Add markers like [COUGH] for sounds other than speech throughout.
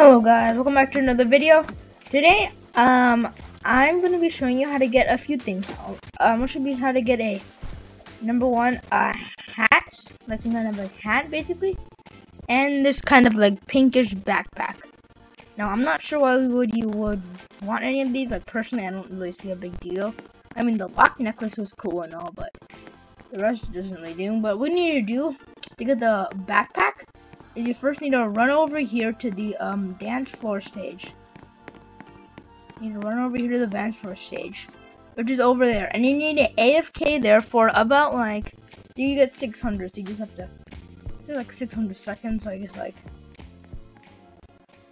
Hello guys, welcome back to another video. Today, um, I'm gonna be showing you how to get a few things. I'm gonna show you how to get a number one, a hat, like some kind of like hat basically, and this kind of like pinkish backpack. Now I'm not sure why would you would want any of these. Like personally, I don't really see a big deal. I mean, the lock necklace was cool and all, but the rest doesn't really do. But what we need to do to get the backpack you first need to run over here to the um, dance floor stage. You need to run over here to the dance floor stage, which is over there, and you need an AFK there for about like, do you get 600? So you just have to, it's like 600 seconds. So I guess like,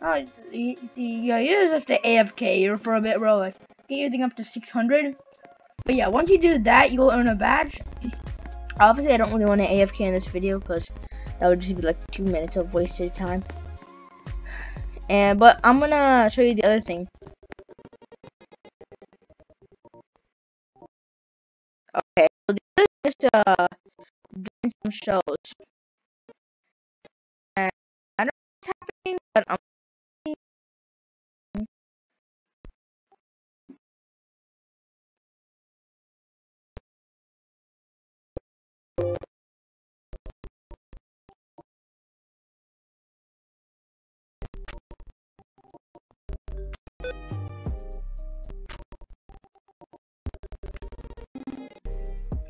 oh, yeah, you just have to AFK here for a bit, bro. Like, get your thing up to 600. But yeah, once you do that, you'll earn a badge. Obviously, I don't really want to AFK in this video because that would just be like two minutes of wasted time. And but I'm gonna show you the other thing. Okay, so the other is uh, doing some shows. And I don't know what's happening, but I'm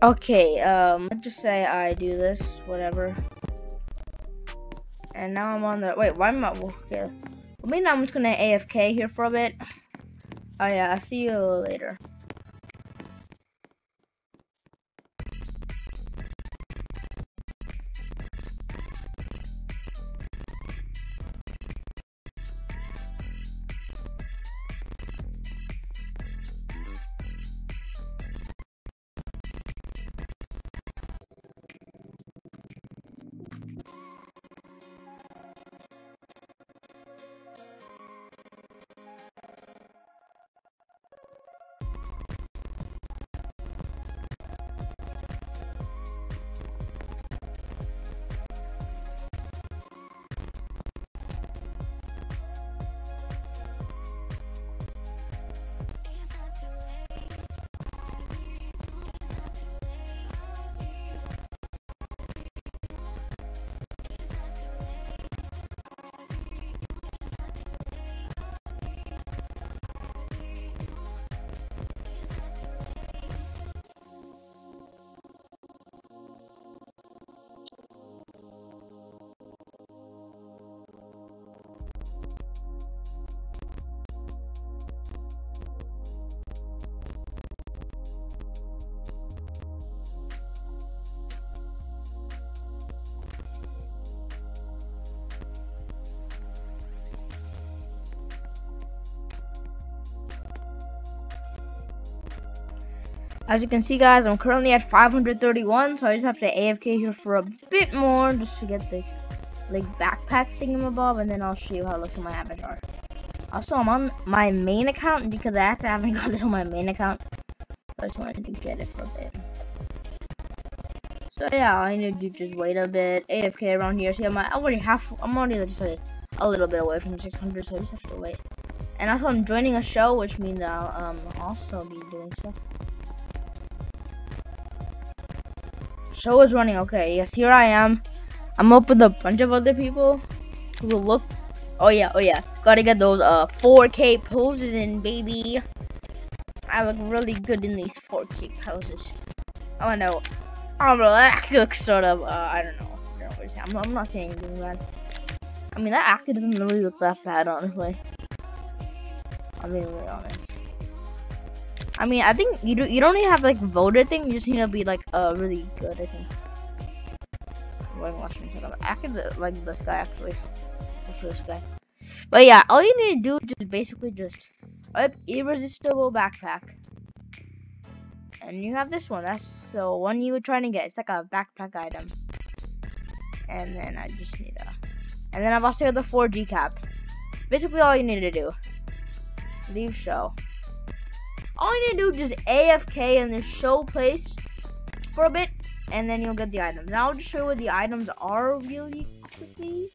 Okay, um, let's just say I do this, whatever. And now I'm on the, wait, why am I, okay. Well, maybe I'm just gonna AFK here for a bit. Oh yeah, I'll see you later. As you can see guys, I'm currently at 531, so I just have to AFK here for a bit more just to get the like backpack thingamabob, and then I'll show you how it looks on my avatar. Also, I'm on my main account because I actually haven't [LAUGHS] got this on my main account. I just wanted to get it for a bit. So yeah, I need to just wait a bit. AFK around here. See, I'm already half. I'm already just like a little bit away from 600, so I just have to wait. And also, I'm joining a show, which means I'll um also be doing stuff. Show is running. Okay, yes, here I am. I'm up with a bunch of other people who will look. Oh yeah, oh yeah. Gotta get those uh 4K poses in, baby. I look really good in these 4K poses. Oh no. Oh bro, that looks sort of. Uh, I don't know. I don't know I'm, I'm not saying anything bad. I mean, that actually doesn't really look that bad, honestly. I'm being really honest. I mean, I think you do, you don't need to have like voter thing. You just need to be like uh really good. I think. I can like this guy actually. This guy. But yeah, all you need to do is just basically just irresistible backpack. And you have this one. That's the one you were trying to get. It's like a backpack item. And then I just need a. And then I've also got the 4G cap. Basically, all you need to do. Leave show all you need to do is just AFK in the show place for a bit, and then you'll get the items. Now I'll just show you what the items are really quickly.